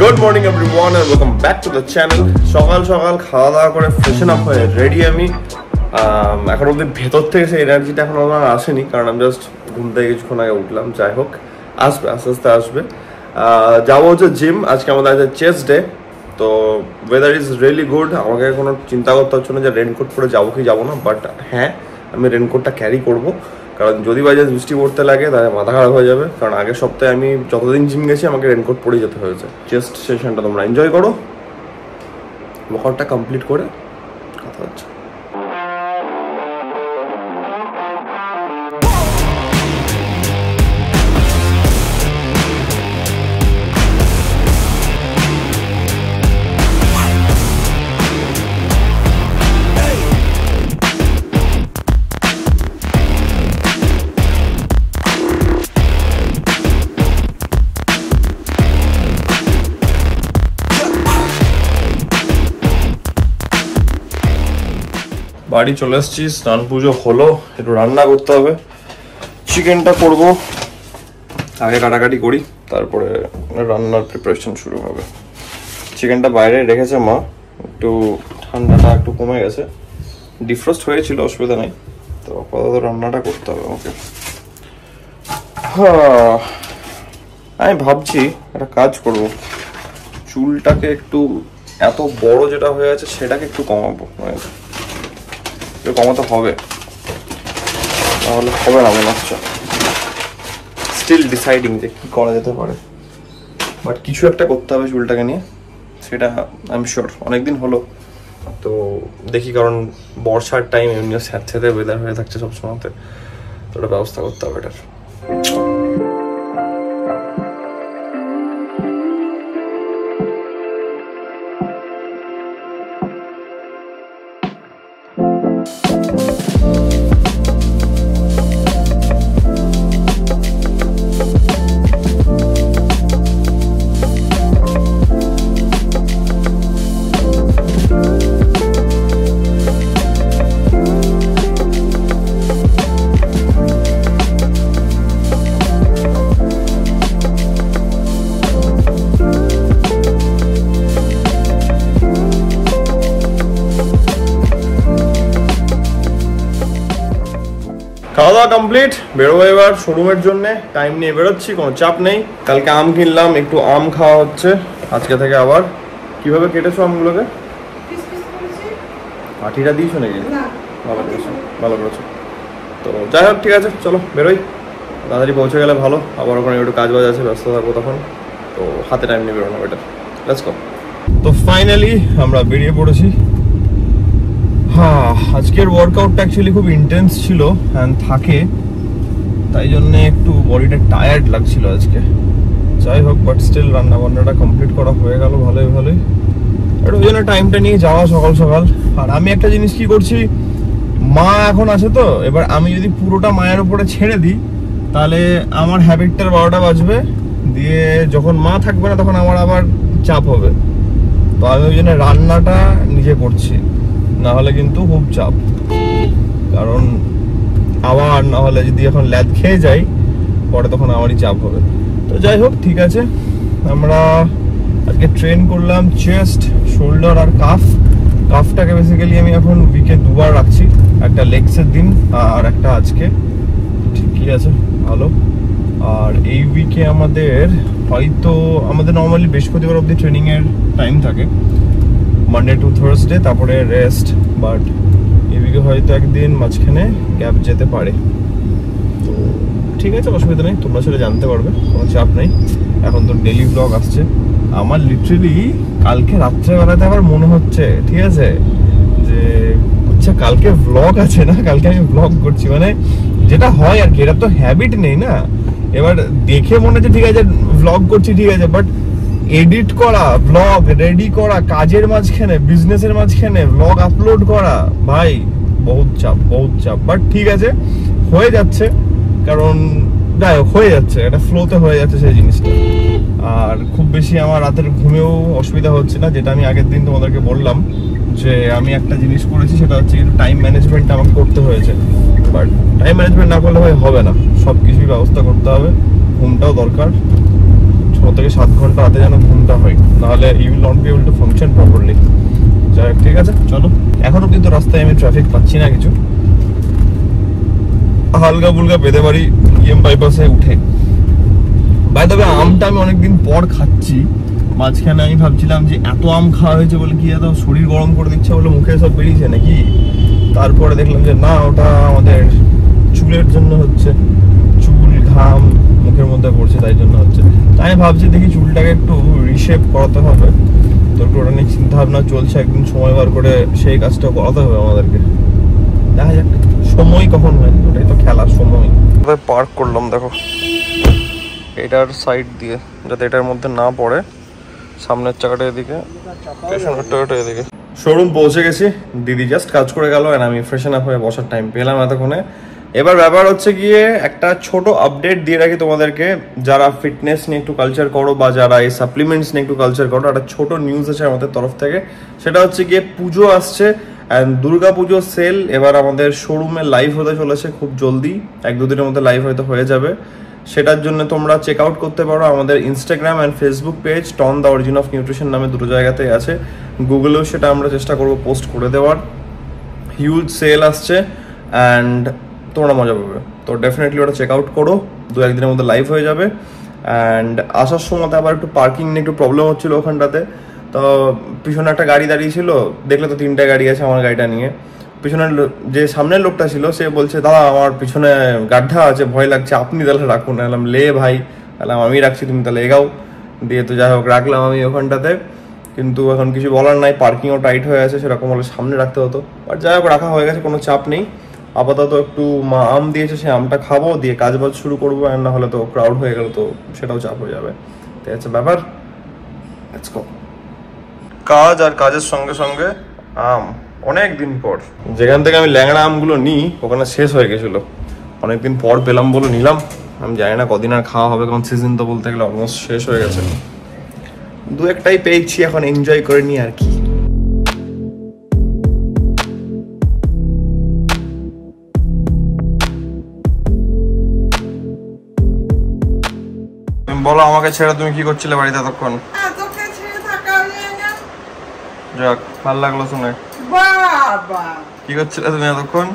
Good morning everyone and welcome back to the channel সকাল সকাল খাওয়া দাওয়া করে ফ্রেশন আপ হয়ে রেডি আমি। এখন অব্দি ভেতর থেকে সেই এনার্জিটা এখন আমার আসেনি, কারণ আমি জাস্ট ঘুম থেকে কিছুক্ষণ আগে উঠলাম। যাই হোক, আসবে, আস্তে আস্তে আসবে। যাব হচ্ছে জিম আজকে আমাদের আছে চেস ডে তো ওয়েদার ইজ রিয়েলি গুড আমাকে কোনো চিন্তা করতে হচ্ছে না যে রেনকোট পরে যাব কি যাব না বাট হ্যাঁ আমি রেনকোটটা ক্যারি করব। কারণ যদি বাই চান্স বৃষ্টি পড়তে লাগে, তাহলে মাথা খারাপ হয়ে যাবে। কারণ আগের সপ্তাহে আমি যতদিন জিম গেছি, আমাকে রেনকোট পরে যেতে হয়েছে। চেস্ট সেশনটা তোমরা এনজয় করো। ওয়ার্কআউটটা কমপ্লিট করে কথা হচ্ছে। বাড়ি চলে এসেছি স্নান পুজো হলো একটু রান্না করতে হবে। চিকেনটা করব। আগে কাটাকাটি করি তারপরে রান্নার প্রিপারেশন শুরু হবে। চিকেনটা বাইরে রেখেছে মা একটু ঠান্ডাটা একটু কমে গেছে। ডিফ্রস্ট হয়েছিল অসুবিধা নেই। তো আপাতত রান্নাটা করতে হবে আমাকে। হ্যাঁ, আমি ভাবছি একটা কাজ করব। চুলটাকে একটু এত বড় যেটা হয়ে আছে সেটাকে একটু কমাবো। মানে একটু কমাতে হবে। তাহলে হবে না মনে হচ্ছে। স্টিল ডিসাইডিং যে কী করা যেতে পারে। বাট কিছু একটা করতে হবে চুলটাকে নিয়ে, সেটা আই এম শিওর অনেকদিন হলো। তো দেখি, কারণ বর্ষার টাইম এমনিও স্যাঁতস্যাঁতে ওয়েদার হয়ে থাকছে সবসময়তে। তো ওটা ব্যবস্থা করতে হবে এটার। খাওয়া কমপ্লিট বেরোবো এবার শোরুমের জন্য। টাইম নিয়ে বেরোচ্ছি কোনো চাপ নেই। কালকে আম কিনলাম একটু আম খাওয়া হচ্ছে। আজকে থেকে আবার। কীভাবে কেটেছো আমগুলোকে? পাঠিটা দিয়েছ নাকি? ভালো করেছ ভালো করেছ। তো যাই হোক ঠিক আছে চলো বেরোই। তাড়াতাড়ি পৌঁছে গেলে ভালো। আবার ওখানে একটু কাজ বাজ আছে ব্যস্ত থাকব তখন। তো হাতে টাইম নিয়ে বেরোনো বেটার লেটস গো তো ফাইনালি আমরা বেরিয়ে পড়েছি। হ্যাঁ আজকের ওয়ার্কআউটটা অ্যাকচুয়ালি খুব ইন্টেন্স ছিল অ্যান্ড থাকে। তাই জন্য একটু বডিটা টায়ার্ড লাগছিল আজকে। যাই হোক বাট স্টিল রান্না বান্নাটা কমপ্লিট করা হয়ে গেল ভালোই ভালোই। আর ওই জন্য টাইমটা নিয়ে যাওয়া সকাল সকাল। আর আমি একটা জিনিস কি করছি, মা এখন আছে তো, এবার আমি যদি পুরোটা মায়ের উপরে ছেড়ে দিই, তাহলে আমার হ্যাবিটটার বারোটা বাজবে। দিয়ে যখন মা থাকবে না, তখন আমার আবার চাপ হবে। তো আমি ওই জন্য রান্নাটা নিজে করছি। না হলে কিন্তু খুব চাপ। কারণ আবার না হলে যদি এখন ল্যাদ খেয়ে যাই, পরে তখন আমারই চাপ হবে। তো যাই হোক, ঠিক আছে। আমরা আজকে ট্রেন করলাম চেস্ট শোল্ডার আর কাফ কাফটাকে বেসিক্যালি আমি এখন উইকে দুবার রাখছি। একটা লেগসের দিন আর একটা আজকে। ঠিকই আছে, ভালো। আর এই উইকে আমাদের হয়তো, আমাদের নর্মালি বৃহস্পতিবার অবধি ট্রেনিংয়ের টাইম থাকে। মানডে টু থার্সডে তারপরে রেস্ট বাট এদিকে হয়তো একদিন মাঝখানে গ্যাপ যেতে পারে। তো ঠিক আছে, অসুবিধা নেই, তোমরা সেটা জানতে পারবে, কোনো চাপ নেই। এখন তো ডেলি ব্লগ আসছে। আমার লিটারেলি কালকে রাত্রেবেলাতে আবার মনে হচ্ছে, ঠিক আছে? যে আচ্ছা কালকে ব্লগ আছে না? কালকে আমি ব্লগ করছি মানে যেটা হয় আর কি, এটা তো হ্যাবিট নেই না? এবার দেখে মনে হচ্ছে, ঠিক আছে ব্লগ করছি, ঠিক আছে বাট এডিট করা ব্লগ রেডি করা, কাজের মাঝখানে বিজনেসের মাঝখানে ব্লগ আপলোড করা, ভাই, বহুত চাপ বহুত চাপ। বাট ঠিক আছে, হয়ে যাচ্ছে, কারণ, যাই হোক, হয়ে যাচ্ছে, একটা ফ্লোতে হয়ে যাচ্ছে সেই জিনিসটা। আর খুব বেশি আমার রাতের ঘুমেও অসুবিধা হচ্ছে না, যেটা আমি আগের দিন তোমাদেরকে বললাম, যে আমি একটা জিনিস করেছি, সেটা হচ্ছে কিন্তু টাইম ম্যানেজমেন্ট আমাকে করতে হয়েছে। বাট টাইম ম্যানেজমেন্ট না করলে ভাই হবে না সব কিছুই ব্যবস্থা করতে হবে, ঘুমটাও দরকার। ছ থেকে সাত ঘণ্টা রাতে যেন ঘুমটা হয়। নাহলে you will not be able to function properly যাই হোক, ঠিক আছে? চলো। এখনও কিন্তু রাস্তায় আমি ট্রাফিক পাচ্ছি না কিছু। হালকা ফুলকা পেতে পারি ইএম বাইপাসে উঠে। বাই তবে আমটা আমি অনেকদিন পর খাচ্ছি। মাঝখানে আমি ভাবছিলাম যে এত আম খাওয়া হয়েছে বলে কি এত শরীর গরম করে দিচ্ছে বলে মুখে সব বেরিয়েছে নাকি? তারপরে দেখলাম যে না ওটা আমাদের চুলের জন্য হচ্ছে। ঘাম মুখের মধ্যে পড়ছে তাই জন্য হচ্ছে। তাই আমি ভাবছি দেখি চুলটাকে একটু রিশেপ করাতে হবে। তো একটু ওটা নিয়ে চিন্তা ভাবনা চলছে একদিন সময় বার করে সেই কাজটা করাতে হবে আমাদেরকে। দেখা যাক সময় কখন হয় ওটাই তো খেলার সময়। পার্ক করলাম দেখো। এটার সাইড দিয়ে যাতে এটার মধ্যে না পড়ে। সামনের চাকাটা এদিকে পেছনের টাকাটা এদিকে। শোরুম পৌঁছে গেছি দিদি জাস্ট কাজ করে গেল আর আমি ফ্রেশন আপ হয়ে বসার টাইম পেলাম এতক্ষণে। এবার ব্যাপার হচ্ছে গিয়ে একটা ছোট আপডেট দিয়ে রাখি তোমাদেরকে। যারা ফিটনেস নিয়ে একটু কালচার করো বা যারা এই সাপ্লিমেন্টস নিয়ে একটু কালচার করো, একটা ছোট নিউজ আছে আমাদের তরফ থেকে। সেটা হচ্ছে গিয়ে পুজো আসছে অ্যান্ড দুর্গা পুজো সেল এবার আমাদের শোরুমে লাইভ হতে চলেছে খুব জলদি। এক দুদিনের মধ্যে লাইভ হয়তো হয়ে যাবে। সেটার জন্য তোমরা চেক আউট করতে পারো আমাদের Instagram and Facebook page on the origin of nutrition নামে দুটো জায়গাতেই আছে। গুগলেও সেটা আমরা চেষ্টা করব পোস্ট করে দেওয়ার। হিউজ সেল আসছে অ্যান্ড তোমরা মজা পাবে। তো ডেফিনেটলি ওটা চেক আউট করো, দু একদিনের মধ্যে লাইভ হয়ে যাবে। অ্যান্ড আসার সময় আবার একটু পার্কিং নিয়ে একটু প্রবলেম হচ্ছিল ওখানটাতে। তো পিছনে একটা গাড়ি দাঁড়িয়ে ছিল দেখলে তো তিনটে গাড়ি আছে আমার গাড়িটা নিয়ে। পিছনের যে সামনের লোকটা ছিল, সে বলছে, দাদা, আমার পিছনে গাড্ডা আছে, ভয় লাগছে, আপনি তাহলে রাখুন। এলাম লে ভাই এলাম আমি রাখছি, তুমি তাহলে এগাও। দিয়ে তো যাই হোক, রাখলাম আমি ওখানটাতে। কিন্তু এখন কিছু বলার নাই পার্কিংও টাইট হয়ে আছে, সেরকম হলে সামনে রাখতে হতো। বাট যাই হোক, রাখা হয়ে গেছে, কোনো চাপ নেই। আপাতত একটু মা আম দিয়েছে সেই আমটা খাব দিয়ে কাজ বাজ শুরু করব আর না হলে তো ক্রাউড হয়ে গেল তো সেটাও চাপ হয়ে যাবে। ঠিক আছে ব্যাপার. কাজ আর কাজের সঙ্গে সঙ্গে আম অনেক দিন পর। যেখান থেকে আমি ল্যাংড়া আমগুলো নিই ওখানে শেষ হয়ে গেছিল। অনেকদিন পর পেলাম বলে নিলাম। আমি জানি না কদিন আর খাওয়া হবে কারণ সিজন তো বলতে গেলে অলমোস্ট শেষ হয়ে গেছে। দু একটাই পেয়েছি এখন এনজয় করে নি আর কি। বলো আমাকে ছেড়ে তুমি কি করছিলে বাড়িতে এতক্ষণ? যাক ভালো লাগল শুনে। বাবা। কি করছিলে তুমি এতক্ষণ?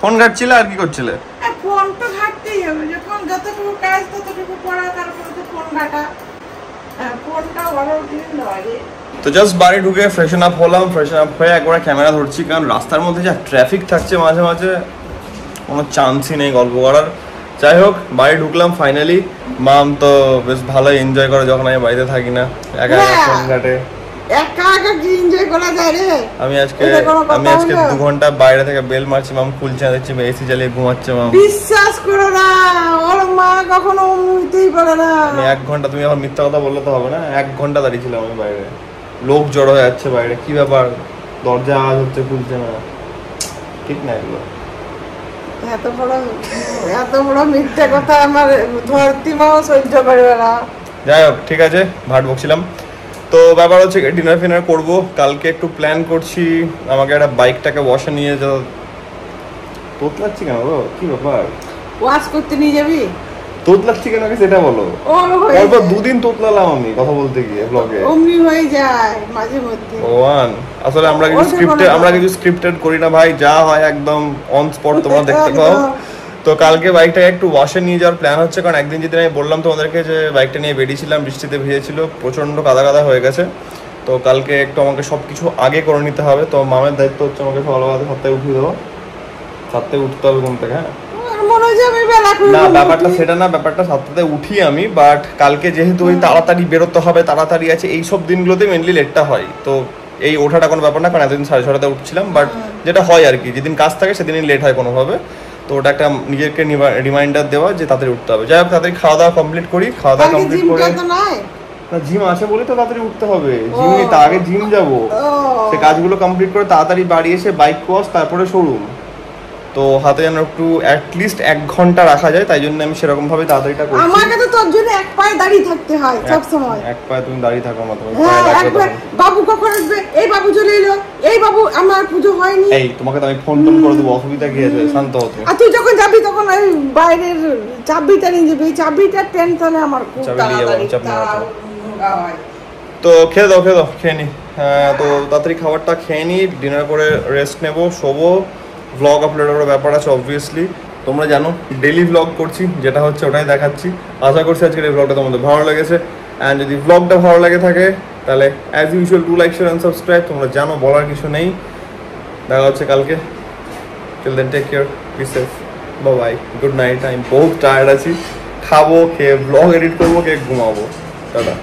ফোন ঘাটছিলে আর কি করছিলে? ফোন তো ঘাটতেই হবে। যখন যতটুকু কাজ ততটুকু করা তারপরে তো ফোন ঘাটা। হ্যাঁ, ফোনটা বড় দিন লাগে তো জাস্ট বাড়ি ঢুকে ফ্রেশন আপ হলাম ফ্রেশন আপ হয়ে একবার ক্যামেরা ধরছি কারণ রাস্তার মধ্যে যা ট্রাফিক থাকছে মাঝে মাঝে কোনো চান্সই নেই গল্প করার। যাই হোক বাড়ি ঢুকলাম ফাইনালি মাম তো বেশ ভালোই এনজয় করে যখন আমি বাড়িতে থাকি না। একা একা হ্যাঁ। ঘাটে একা একা কি এনজয় করা যায় রে? আমি আজকে আমি আজকে হলো? দু ঘণ্টা বাইরে থেকে বেল মারছি মাম খুলছে না দেখছি এসি চালিয়ে ঘুমাচ্ছে মাম। বিশ্বাস করো না ওর মা কখনো উঠতেই পারে না। আমি এক ঘণ্টা তুমি এখন মিথ্যা কথা বললে তো হবে না এক ঘণ্টা দাঁড়িয়েছিলাম আমি বাইরে। লোক জড়ো হয়ে যাচ্ছে বাইরে কি ব্যাপার? দরজা আজ হচ্ছে খুলছে না। ঠিক না এগুলো। এত বড় এত বড় মিথ্যা কথা আমার ধরতি মাও সহ্য করবে না। যাই হোক ঠিক আছে ভাট বকছিলাম। তো ব্যাপার হচ্ছে ডিনার ফিনার করব। কালকে একটু প্ল্যান করছি আমাকে একটা বাইকটাকে বসে নিয়ে যাও। তোতলাচ্ছি কেন কি ব্যাপার? ওয়াশ করতে নিয়ে যাবি? তোতলাচ্ছি কেন আগে সেটা বলো? তারপর। দুদিন তোতলালাম আমি কথা বলতে গিয়ে ব্লগে অমনি হয়ে যায় মাঝে মধ্যে। ভগবান আসলে আমরা কিছু ওদের স্ক্রিপ্টেড আমরা কিছু স্ক্রিপ্টেড করি না ভাই যা হয় একদম অন স্পট তোমরা দেখতে পাও। তো কালকে বাইকটাকে একটু ওয়াশে নিয়ে যাওয়ার প্ল্যান হচ্ছে কারণ একদিন যেদিন আমি বললাম তোমাদেরকে যে বাইকটা নিয়ে বেরিয়েছিলাম বৃষ্টিতে ভিজেছিল প্রচণ্ড কাদা কাদা হয়ে গেছে। তো কালকে একটু আমাকে সব কিছু আগে করে নিতে হবে। তো মামের দায়িত্ব হচ্ছে আমাকে সকালবেলা সাতটায় উঠিয়ে দেবো সাতটায় উঠতে হবে ঘুম থেকে হ্যাঁ? মনে হয় যে আমি বেলা করে না ব্যাপারটা সেটা না ব্যাপারটা সাতটাতে উঠি আমি বাট কালকে যেহেতু ওই তাড়াতাড়ি বেরোতে হবে তাড়াতাড়ি আছে এই সব দিনগুলোতে মেনলি লেটটা হয়। তো এই ওঠাটা কোনো ব্যাপার না কারণ এতদিন সাড়ে ছটাতে উঠছিলাম বাট যেটা হয় আর কি যেদিন কাজ থাকে সেদিনই লেট হয় কোনোভাবে। তো ওটা একটা নিজেকে রিমাইন্ডার দেওয়া যে তাড়াতাড়ি উঠতে হবে। যাই হোক তাড়াতাড়ি খাওয়া দাওয়া কমপ্লিট করি খাওয়া দাওয়া কমপ্লিট করে না জিম আছে বলে তো তাড়াতাড়ি উঠতে হবে। জিম আগে জিম যাব। সে কাজগুলো কমপ্লিট করে তাড়াতাড়ি বাড়ি এসে বাইক ওয়াশ তারপরে শোরুম তো হাতে যেন একটু অ্যাটলিস্ট এক ঘণ্টা রাখা যায় তাই জন্য আমি সেরকম ভাবে তাড়াতাড়িটা করছি। আমাকে তো তোর জন্য এক পায়ে দাঁড়িয়ে থাকতে হয় সব সময় এক পায়ে তুমি দাঁড়িয়ে থাকো না তোমার হ্যাঁ। বাবু কখন আসবে? এই বাবু চলে এলো এই বাবু আমার পুজো হয়নি। এই তোমাকে তো আমি ফোন টোন করে দেবো অসুবিধা কি আছে? শান্ত হও আর তুই যখন যাবি তখন ওই বাইরের চাবিটা নিয়ে যাবি এই চাবিটার টেনশনে আমার খুব চাবি নিয়ে যাব, তাড়াতাড়ি। তো খেয়ে দাও খেয়ে দাও খেয়ে নি। হ্যাঁ, তো তাড়াতাড়ি খাবারটা খেয়ে নি ডিনার করে রেস্ট নেব শোবো। ভ্লগ আপলোড করার ব্যাপার আছে অবভিয়াসলি তোমরা জানো ডেলি ভ্লগ করছি, যেটা হচ্ছে ওটাই দেখাচ্ছি। আশা করছি আজকের এই ভ্লগটা তোমাদের ভালো লেগেছে। অ্যান্ড যদি ভ্লগটা ভালো লাগে থাকে, তাহলে as usual to like share and subscribe তোমরা জানো, বলার কিছু নেই। দেখা হচ্ছে কালকে। Till then take care be safe bye good night আমি বহুত টায়ার্ড আছি। খাব, খেয়ে ব্লগ এডিট করব, খেয়ে ঘুমাবো। দাদা